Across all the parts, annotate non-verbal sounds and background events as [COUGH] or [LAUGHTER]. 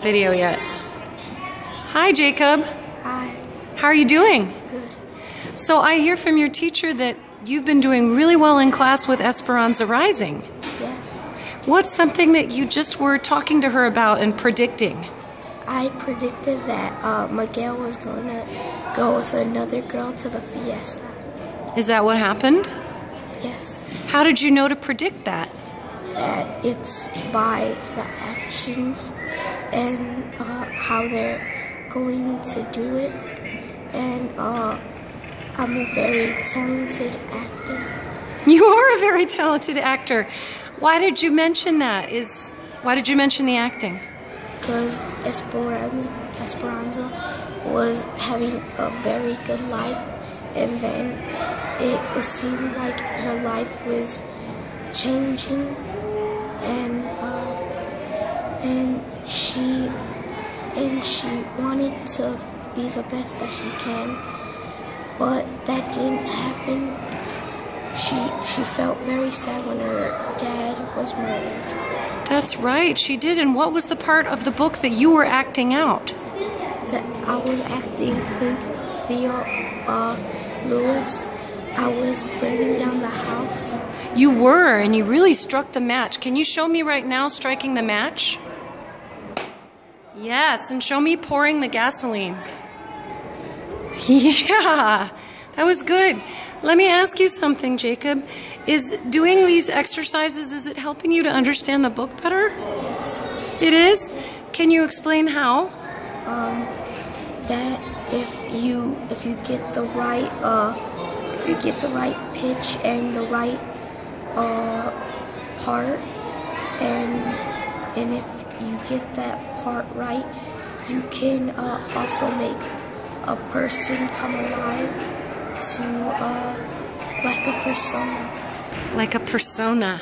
video yet. Hi, Jacob. Hi. How are you doing? Good. So I hear from your teacher that you've been doing really well in class with Esperanza Rising. Yes. What's something that you just were talking to her about and predicting? I predicted that uh, Miguel was going to go with another girl to the fiesta. Is that what happened? Yes. How did you know to predict that? That it's by the actions and uh, how they're going to do it. And uh, I'm a very talented actor. [LAUGHS] You are a very talented actor. Why did you mention that? Is why did you mention the acting? Because Esperanza, Esperanza was having a very good life, and then it, it seemed like her life was changing, and uh, and she and she wanted to be the best that she can, but that didn't happen. She she felt very sad when her dad was murdered. That's right, she did. And what was the part of the book that you were acting out? That I was acting Tío uh, Luis. I was burning down the house. You were, and you really struck the match. Can you show me right now striking the match? Yes, and show me pouring the gasoline. [LAUGHS] Yeah, that was good. Let me ask you something, Jacob. Is doing these exercises is it helping you to understand the book better? Yes. It is. Can you explain how? Um, that if you if you get the right uh if you get the right pitch and the right uh part and and if you get that part right, you can uh, also make a person come alive to uh like a persona. Like a persona.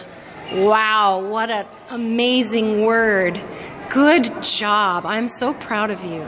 Wow, what an amazing word. Good job. I'm so proud of you.